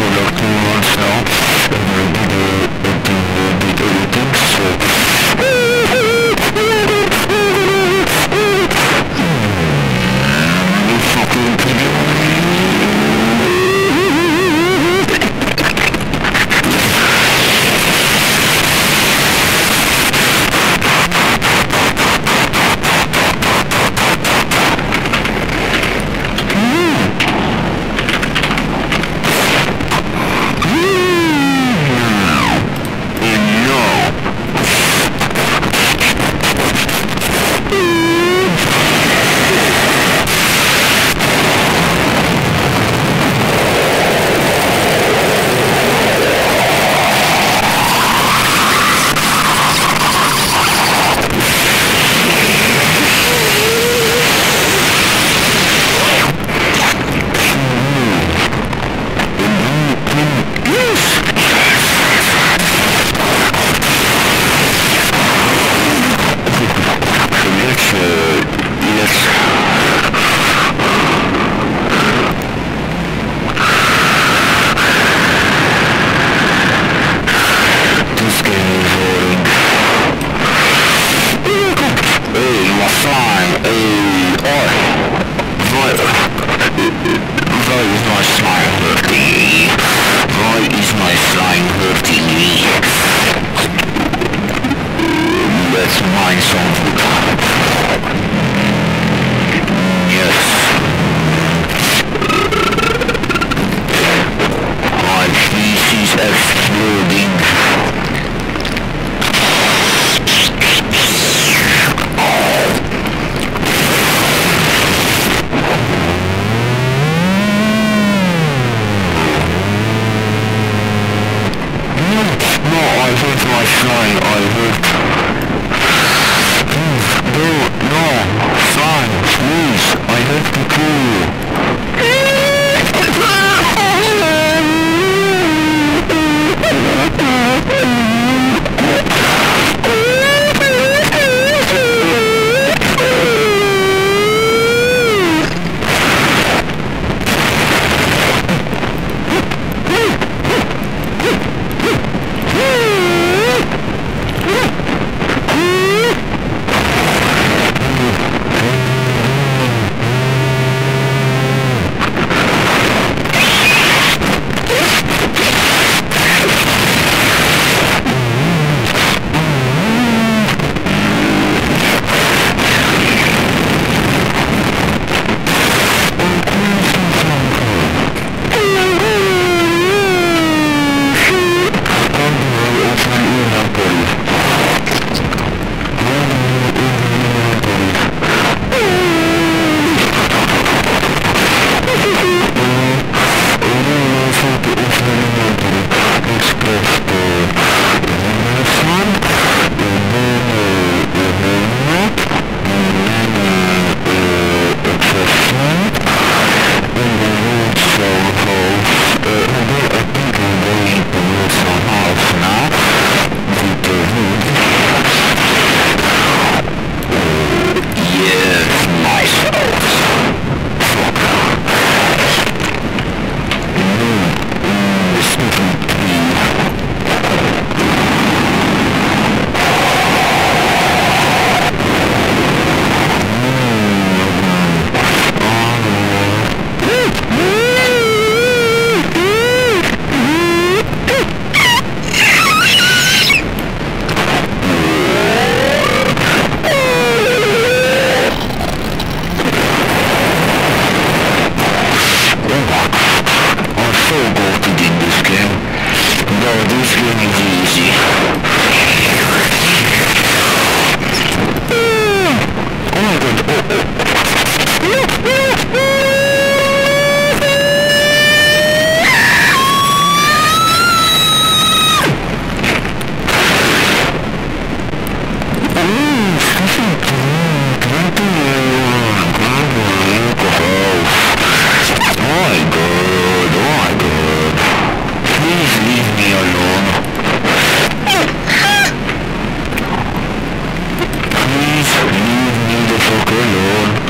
full of. Lord.